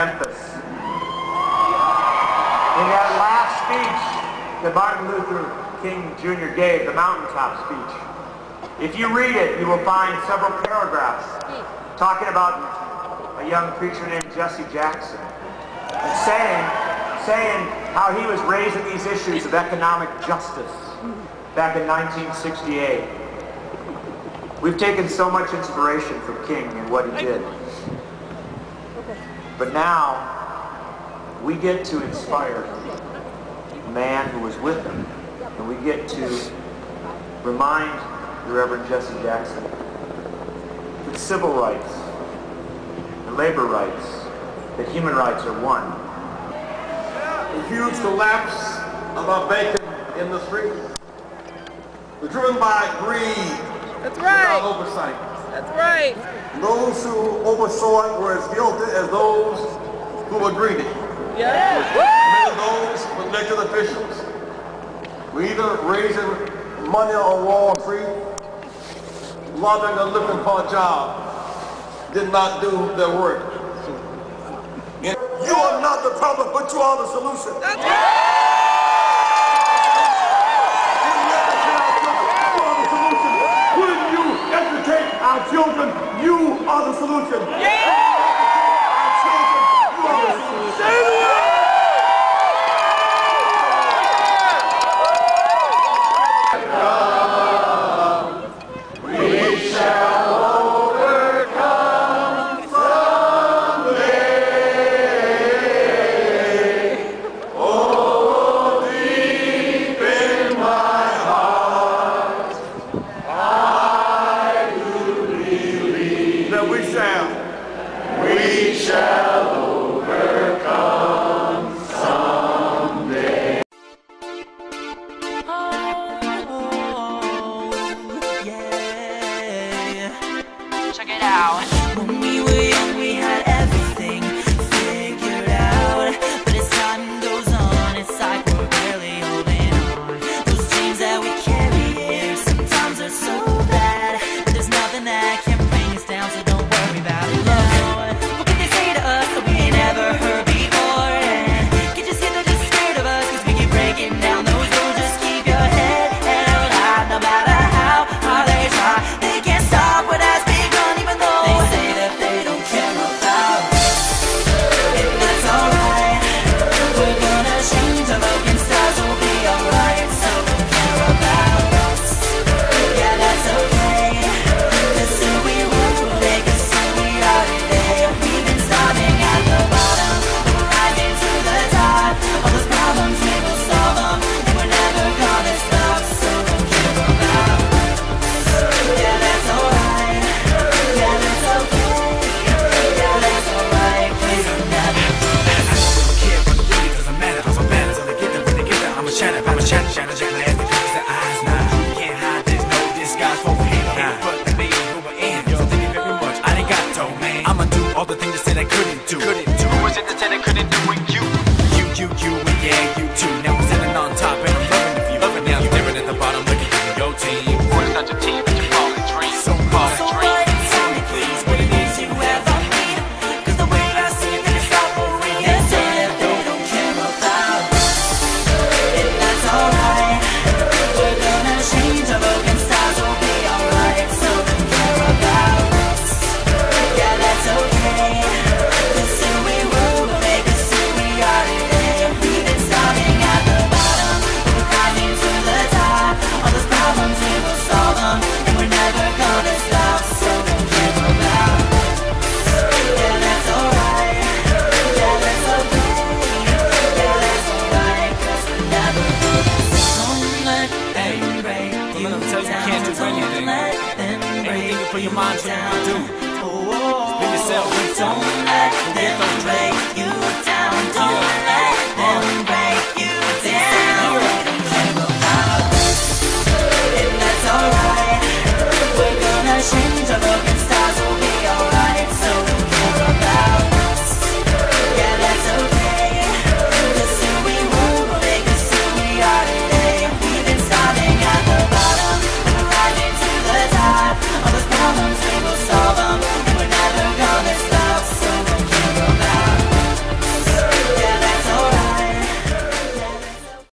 Memphis. In that last speech that Martin Luther King Jr. gave, the mountaintop speech, if you read it, you will find several paragraphs talking about a young preacher named Jesse Jackson and saying, saying how he was raising these issues of economic justice back in 1968. We've taken so much inspiration from King and what he did. But now we get to inspire the man who was with him, and we get to remind the Reverend Jesse Jackson that civil rights and labor rights, that human rights are one. The huge collapse of our banking industry was driven by greed That's right. without oversight. That's right. Those who oversaw it were as guilty as those who were greedy. Yes. Those elected officials. were either raising money on Wall Street, loving and looking for a job, did not do their work. You are not the problem, but you are the solution. That's right. check it out. for. Nah. But the who I am, so thank you very much. I ain't got man. I'ma do all the things they said I couldn't do. Couldn't for your mind, you do. Be yourself, don't let them break you.